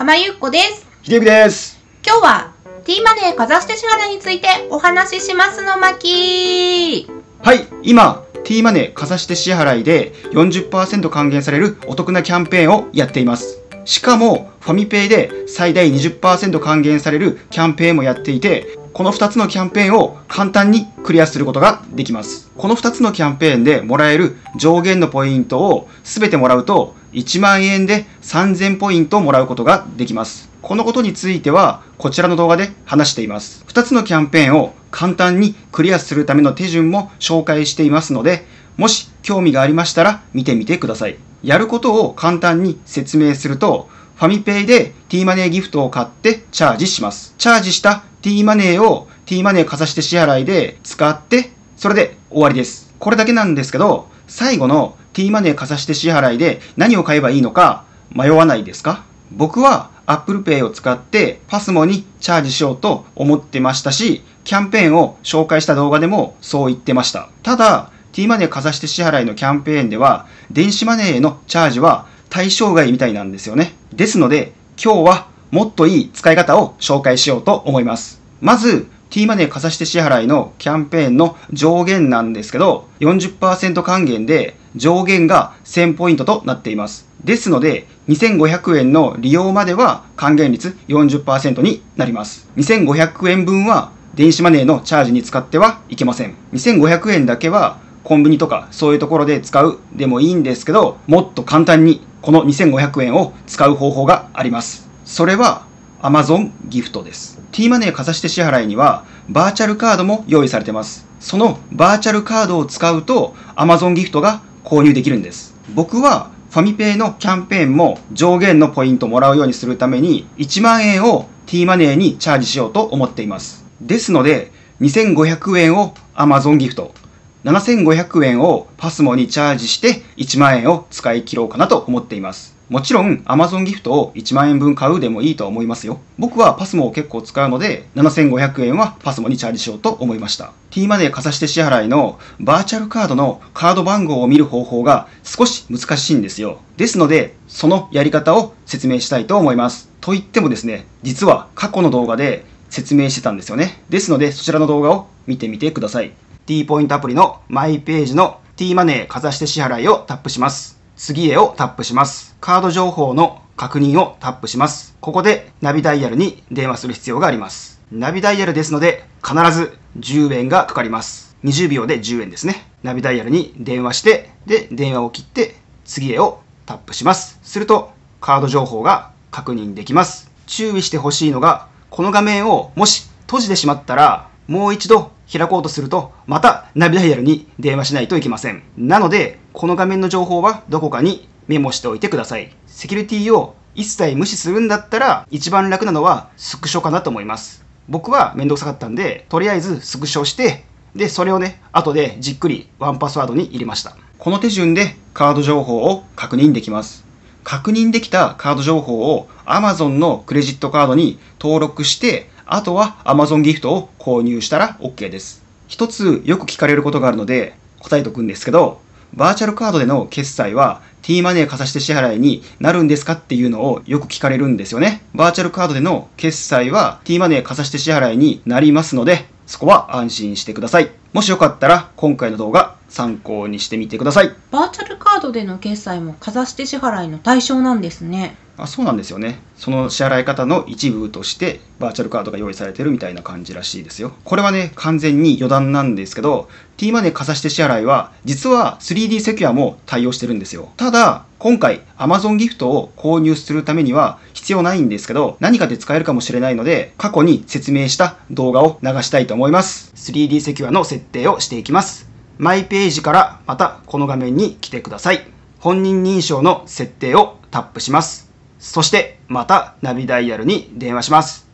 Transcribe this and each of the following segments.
浜ゆっこです。ひでゆきです。今日は T マネーかざして支払いについてお話ししますの巻はい、今、T マネーかざして支払いで40%還元されるお得なキャンペーンをやっています。しかも、ファミペイで最大20%還元されるキャンペーンもやっていて、この2つのキャンペーンを簡単にクリアすることができます。この2つのキャンペーンでもらえる上限のポイントを全てもらうと、1万円で3000ポイントをもらうことができます。このことについては、こちらの動画で話しています。2つのキャンペーンを簡単にクリアするための手順も紹介していますので、もし興味がありましたら見てみてください。やることを簡単に説明すると、ファミペイで T マネーギフトを買ってチャージします。チャージした T マネーを T マネーかざして支払いで使って、それで終わりです。これだけなんですけど、最後の T マネーかざして支払いで何を買えばいいのか迷わないですか？僕は Apple Pay を使ってパスモにチャージしようと思ってましたし、キャンペーンを紹介した動画でもそう言ってました。ただ、T マネーかざして支払いのキャンペーンでは、電子マネーへのチャージは対象外みたいなんですよね。ですので、今日はもっといい使い方を紹介しようと思います。まず、T マネーかざして支払いのキャンペーンの上限なんですけど、40%還元で上限が1000ポイントとなっています。ですので、2500円の利用までは還元率40%になります。2500円分は電子マネーのチャージに使ってはいけません。2500円だけはコンビニとかそういうところで使うでもいいんですけど、もっと簡単にこの2500円を使う方法があります。それは Amazon ギフトです。T マネーかざして支払いにはバーチャルカードも用意されてます。そのバーチャルカードを使うと Amazon ギフトが購入できるんです。僕はファミペイのキャンペーンも上限のポイントもらうようにするために1万円を T マネーにチャージしようと思っています。ですので2500円を Amazon ギフト、7500円をパスモにチャージして1万円を使い切ろうかなと思っています。もちろん Amazon ギフトを1万円分買うでもいいと思いますよ。僕はパスモを結構使うので7500円はパスモにチャージしようと思いました。T マネーかざして支払いのバーチャルカードのカード番号を見る方法が少し難しいんですよ。ですので、そのやり方を説明したいと思います。と言ってもですね、実は過去の動画で説明してたんですよね。ですので、そちらの動画を見てみてください。T ポイントアプリのマイページの T マネーかざして支払いをタップします。次へをタップします。カード情報の確認をタップします。ここでナビダイヤルに電話する必要があります。ナビダイヤルですので必ず10円がかかります。20秒で10円ですね。ナビダイヤルに電話して、で、電話を切って次へをタップします。するとカード情報が確認できます。注意してほしいのが、この画面をもし閉じてしまったら、もう一度開こうとすると、またナビダイヤルに電話しないといけません。なので、この画面の情報はどこかにメモしておいてください。セキュリティを一切無視するんだったら、一番楽なのはスクショかなと思います。僕はめんどくさかったんで、とりあえずスクショして、で、それをね、後でじっくりワンパスワードに入れました。この手順でカード情報を確認できます。確認できたカード情報を Amazon のクレジットカードに登録して、あとは Amazon ギフトを購入したら OK です。一つよく聞かれることがあるので答えとくんですけど、バーチャルカードでの決済は T マネーかざして支払いになるんですかっていうのをよく聞かれるんですよね。バーチャルカードでの決済は T マネーかざして支払いになりますので、そこは安心してください。もしよかったら今回の動画参考にしてみてください。バーチャルカードでの決済もかざして支払いの対象なんですね。あそうなんですよね。その支払い方の一部としてバーチャルカードが用意されてるみたいな感じらしいですよ。これはね、完全に余談なんですけど、T マネーかざして支払いは実は 3D セキュアも対応してるんですよ。ただ、今回 Amazon ギフトを購入するためには必要ないんですけど、何かで使えるかもしれないので、過去に説明した動画を流したいと思います。3D セキュアの設定をしていきます。マイページからまたこの画面に来てください。本人認証の設定をタップします。そしてまたナビダイヤルに電話します。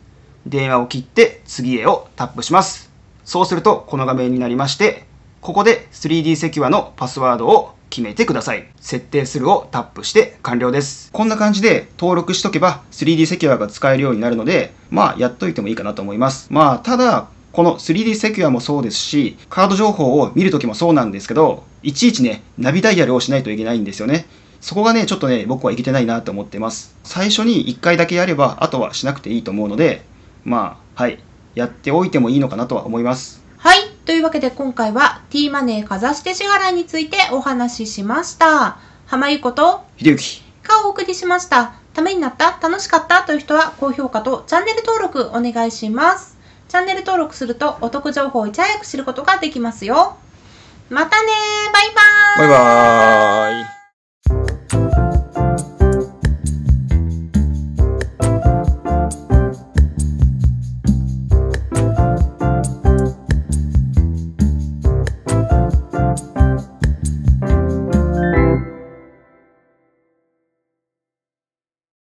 電話を切って次へをタップします。そうするとこの画面になりまして、ここで 3D セキュアのパスワードを決めてください。設定するをタップして完了です。こんな感じで登録しとけば 3D セキュアが使えるようになるので、まあやっといてもいいかなと思います。まあただ、この 3D セキュアもそうですし、カード情報を見るときもそうなんですけど、いちいちね、ナビダイヤルをしないといけないんですよね。そこがね、ちょっとね、僕はいけてないなと思ってます。最初に1回だけやれば、あとはしなくていいと思うので、まあ、はい。やっておいてもいいのかなとは思います。はい。というわけで今回は T マネーかざして支払いについてお話ししました。浜ゆこと秀幸。がお送りしました。ためになった楽しかったという人は高評価とチャンネル登録お願いします。チャンネル登録するとお得情報をいち早く知ることができますよ。またねーバイバーイバイバーイ。